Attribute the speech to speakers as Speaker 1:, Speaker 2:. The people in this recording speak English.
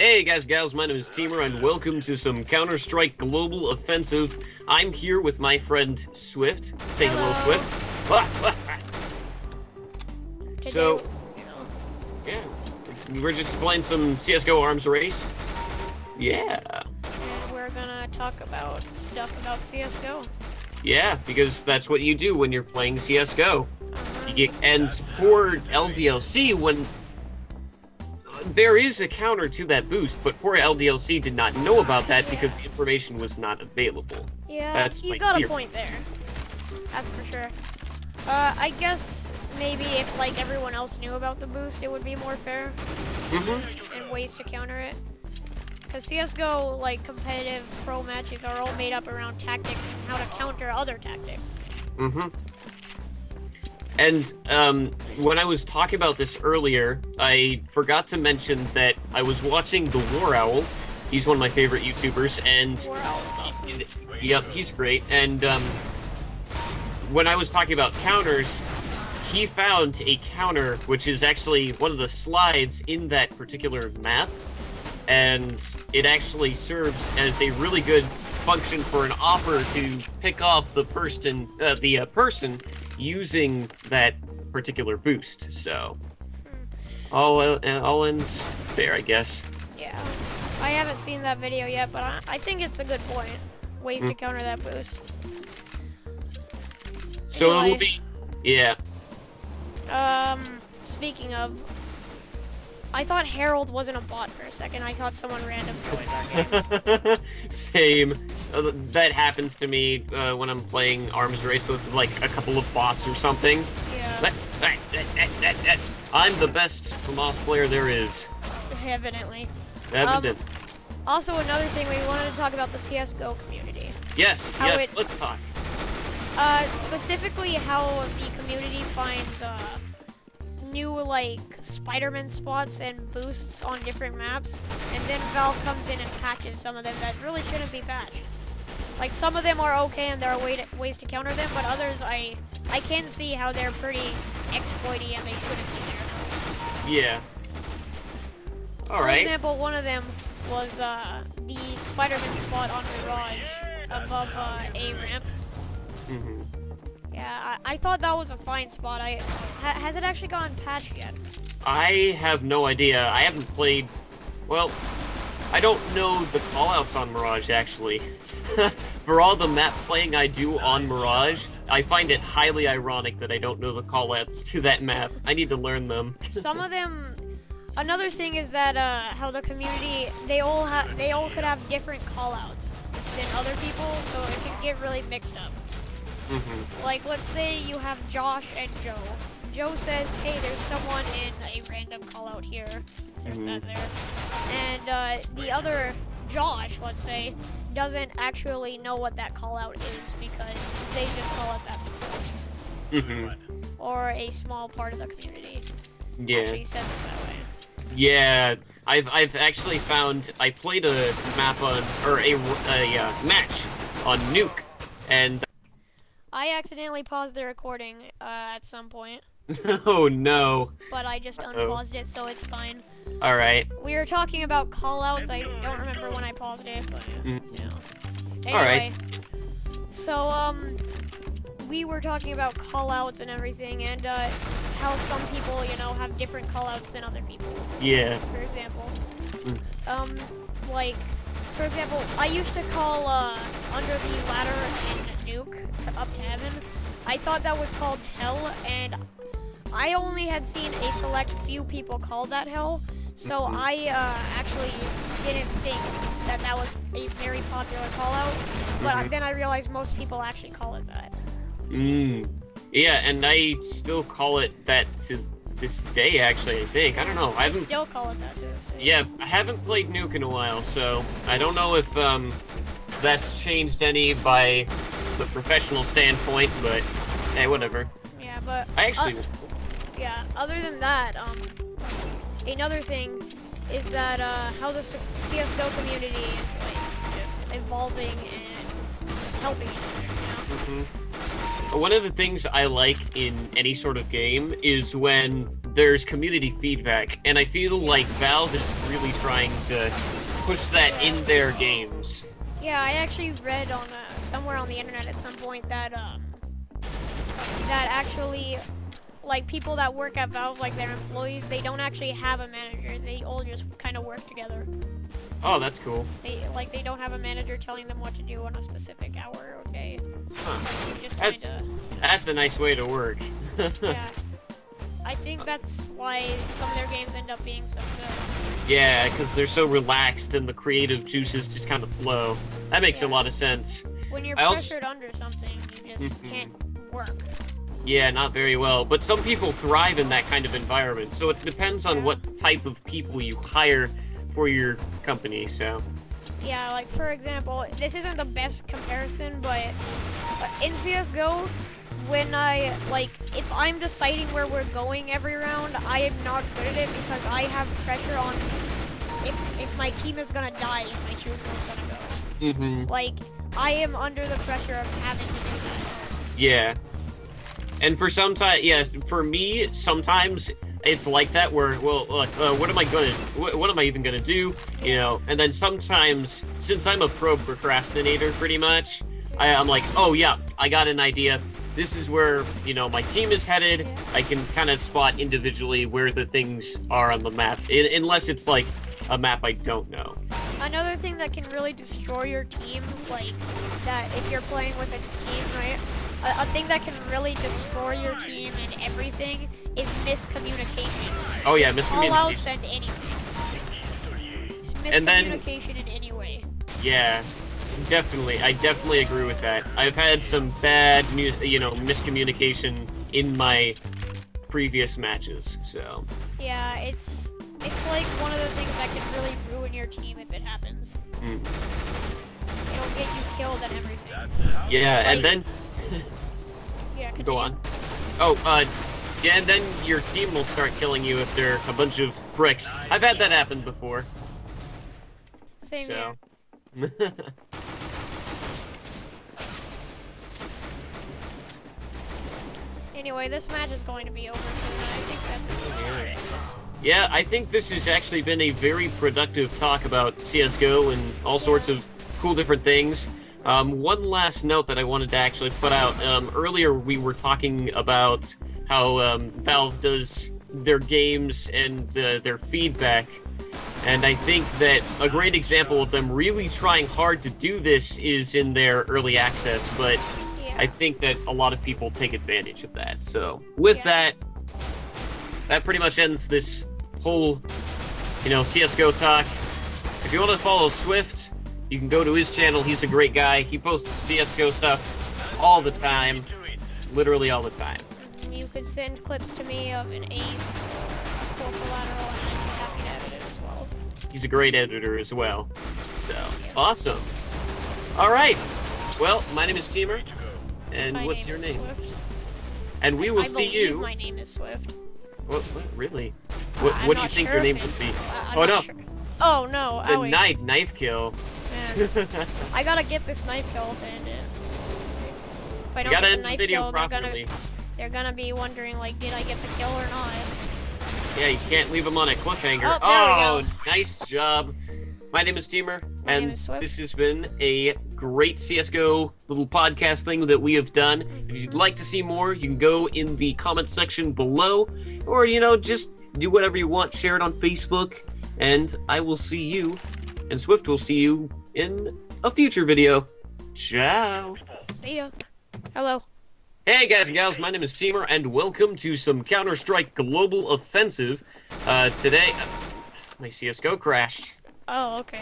Speaker 1: Hey guys, gals, my name is Tiemur, and welcome to some Counter-Strike Global Offensive. I'm here with my friend Swift. Say hello. Swift. so, yeah, we're just playing some CS:GO Arms Race. Yeah,
Speaker 2: And we're gonna talk about stuff about CS:GO.
Speaker 1: yeah, because that's what you do when you're playing CS:GO.
Speaker 2: Uh-huh.
Speaker 1: You get, and poor LDLC when there is a counter to that boost, but poor LDLC did not know about that because the information was not available.
Speaker 2: Yeah,
Speaker 1: That's
Speaker 2: you got
Speaker 1: theory.
Speaker 2: a point there. That's for sure. Uh, I guess maybe if like everyone else knew about the boost, it would be more fair
Speaker 1: Mm-hmm.
Speaker 2: and ways to counter it. Cause CS:GO like competitive pro matches are all made up around tactics and how to counter other tactics.
Speaker 1: Mm-hmm. And um, when I was talking about this earlier, I forgot to mention that I was watching The War Owl. He's one of my favorite YouTubers, and
Speaker 2: War Owl is awesome.
Speaker 1: Yep, he's great. And um, when I was talking about counters, he found a counter which is actually one of the slides in that particular map, and it actually serves as a really good function for an offer to pick off the person, uh, the uh, person using that particular boost. So, all uh, all ends there, I guess.
Speaker 2: Yeah. I haven't seen that video yet, but I, I think it's a good point. Ways to
Speaker 1: Mm.
Speaker 2: counter that boost.
Speaker 1: So it will be, yeah.
Speaker 2: Um, speaking of, I thought Harold wasn't a bot for a second. I thought someone random joined our game.
Speaker 1: Same. Uh, that happens to me uh, when I'm playing Arms Race with like a couple of bots or something.
Speaker 2: Yeah.
Speaker 1: I'm the best FAMAS player there is.
Speaker 2: evidently.
Speaker 1: Evident.
Speaker 2: Also, another thing we wanted to talk about the CS:GO community.
Speaker 1: yes,
Speaker 2: how
Speaker 1: yes.
Speaker 2: it-
Speaker 1: Let's talk.
Speaker 2: Uh, specifically how the community finds uh new like Spider-Man spots and boosts on different maps, and then Valve comes in and patches some of them that really shouldn't be patched. Like some of them are okay and there are way to, ways to counter them, but others I I can see how they're pretty exploity and they shouldn't be there.
Speaker 1: Yeah. All
Speaker 2: For
Speaker 1: right.
Speaker 2: example, one of them was uh, the Spider-Man spot on Mirage above uh, A ramp.
Speaker 1: hmm
Speaker 2: Yeah, I, I thought that was a fine spot. I ha, has it actually gotten patched yet?
Speaker 1: I have no idea. I haven't played. Well, I don't know the callouts on Mirage actually. For all the map playing I do on Mirage, I find it highly ironic that I don't know the callouts to that map. I need to learn them.
Speaker 2: Some of them. Another thing is that uh, how the community they all have they all could have different callouts than other people, so it can get really mixed up.
Speaker 1: Hmm
Speaker 2: Like let's say you have Josh and Joe. Joe says, "Hey, there's someone in a random callout here." Insert that there. And uh, the other Josh, let's say, doesn't actually know what that callout is because they just call it that themselves,
Speaker 1: hmm
Speaker 2: or a small part of the community
Speaker 1: Yeah.
Speaker 2: actually says it that way.
Speaker 1: Yeah, I've I've actually found I played a map on or a a uh, match on Nuke, and
Speaker 2: I accidentally paused the recording uh, at some point,
Speaker 1: oh no!
Speaker 2: but I just
Speaker 1: Uh-oh.
Speaker 2: unpaused it, so it's fine.
Speaker 1: All right,
Speaker 2: We were talking about callouts. I don't remember when I paused it, but
Speaker 1: Mm.
Speaker 2: yeah.
Speaker 1: All right.
Speaker 2: Anyway, so um, we were talking about callouts and everything, and uh, how some people, you know, have different callouts than other people.
Speaker 1: yeah,
Speaker 2: For example,
Speaker 1: Mm.
Speaker 2: um, like, for example, I used to call uh, under the ladder in Nuke to up to heaven. I thought that was called hell, and I only had seen a select few people call that hell. So. I uh, actually didn't think that that was a very popular call out, but
Speaker 1: Mhm.
Speaker 2: then I realized most people actually call it that.
Speaker 1: mm. yeah, and I still call it that to this day. Actually, I think I don't know. I
Speaker 2: I
Speaker 1: haven't.
Speaker 2: still call it that to this day.
Speaker 1: Yeah, I haven't played Nuke in a while, so I don't know if um that's changed any by the professional standpoint, but hey, whatever.
Speaker 2: Yeah, but
Speaker 1: I actually.
Speaker 2: Uh, Yeah, other than that, um, another thing is that uh, how the CS:GO community is like just evolving and just helping each other. You know?
Speaker 1: Mhm. One of the things I like in any sort of game is when there's community feedback, and I feel like Valve is really trying to push that in their games.
Speaker 2: Yeah, I actually read on uh, somewhere on the internet at some point that um, that actually, like people that work at Valve, like their employees, they don't actually have a manager. They all just kind of work together.
Speaker 1: Oh, that's cool.
Speaker 2: They like they don't have a manager telling them what to do on a specific hour or day.
Speaker 1: Huh.
Speaker 2: Just
Speaker 1: That's-
Speaker 2: kind of
Speaker 1: That's a nice way to work.
Speaker 2: yeah. I think that's why some of their games end up being so good.
Speaker 1: Yeah, because they're so relaxed and the creative juices just kind of flow. That makes a lot of sense.
Speaker 2: When you're
Speaker 1: I also-
Speaker 2: pressured under something, you just
Speaker 1: Mhm.
Speaker 2: can't work.
Speaker 1: Yeah, not very well. But some people thrive in that kind of environment, so it depends on
Speaker 2: Yeah.
Speaker 1: what type of people you hire for your company. So,
Speaker 2: Yeah, like for example, this isn't the best comparison, but in CS:GO, when I like, if I'm deciding where we're going every round, I am not good at it because I have pressure on if if my team is gonna die, if my team is gonna go.
Speaker 1: Mm -hmm.
Speaker 2: Like, I am under the pressure of having to do that.
Speaker 1: yeah. And for some time, yeah, for me, sometimes it's like that where, well, look, uh, what am I gonna, what, what am I even gonna do, you know? And then sometimes, since I'm a pro procrastinator, pretty much, I, I'm like, oh yeah, I got an idea. This is where you know my team is headed. I can kind of spot individually where the things are on the map, I- unless it's like a map I don't know.
Speaker 2: Another thing that can really destroy your team, like that if you're playing with a team, right? A, a thing that can really destroy your team and everything is miscommunication.
Speaker 1: Oh yeah,
Speaker 2: Call outs
Speaker 1: miscommunication.
Speaker 2: and anything. Just
Speaker 1: And then-
Speaker 2: Miscommunication in any way.
Speaker 1: Yeah, definitely. I definitely agree with that. I've had some bad, you know, miscommunication in my previous matches. So
Speaker 2: Yeah, it's it's like one of the things that can really ruin your team if it happens.
Speaker 1: mm.
Speaker 2: It'll get you killed and everything.
Speaker 1: yeah, and then
Speaker 2: Yeah, continue.
Speaker 1: go on. Oh, uh, yeah, and then your team will start killing you if they're a bunch of bricks. I've had that happen before.
Speaker 2: Same
Speaker 1: So.
Speaker 2: here. Anyway, this match is going to be over soon. I think that's it.
Speaker 1: Yeah, I think this has actually been a very productive talk about CSGO and all sorts of cool different things. Um, one last note that I wanted to actually put out. Um, earlier, we were talking about how um, Valve does their games and uh, their feedback. And I think that a great example of them really trying hard to do this is in their early access, but. I think that a lot of people take advantage of that. So, with
Speaker 2: Yeah.
Speaker 1: that, that pretty much ends this whole, you know, CSGO talk. If you want to follow Swift, you can go to his channel. He's a great guy. He posts CSGO stuff all the time, literally all the time.
Speaker 2: You could send clips to me of an ace or a collateral, and I'd be happy to edit it as well.
Speaker 1: He's a great editor as well. So, awesome. All right. Well, my name is Tiemur, and
Speaker 2: My
Speaker 1: what's
Speaker 2: name
Speaker 1: your name?
Speaker 2: Swift.
Speaker 1: And we will
Speaker 2: I
Speaker 1: see you.
Speaker 2: My name is Swift.
Speaker 1: What, what, really? What, what do you think
Speaker 2: sure
Speaker 1: your name would be?
Speaker 2: uh,
Speaker 1: Oh, no.
Speaker 2: sure. Oh no!
Speaker 1: The
Speaker 2: oh, wait.
Speaker 1: knife, knife kill.
Speaker 2: I gotta get this knife kill to end it. If I don't get the
Speaker 1: the
Speaker 2: knife
Speaker 1: video
Speaker 2: kill, they're
Speaker 1: properly.
Speaker 2: gonna they're gonna be wondering like, did I get the kill or not?
Speaker 1: Yeah, you can't leave them on a cliffhanger.
Speaker 2: Oh,
Speaker 1: Oh, nice job. My name is Tiemur,
Speaker 2: My
Speaker 1: and this has been a great CSGO little podcast thing that we have done. If you'd like to see more, you can go in the comment section below, or, you know, just do whatever you want, share it on Facebook, and I will see you, and Swift will see you in a future video. Ciao.
Speaker 2: See ya. Hello.
Speaker 1: Hey guys and gals, my name is Tiemur, and welcome to some Counter Strike Global Offensive. Uh, today, my CSGO crashed.
Speaker 2: Oh, okay.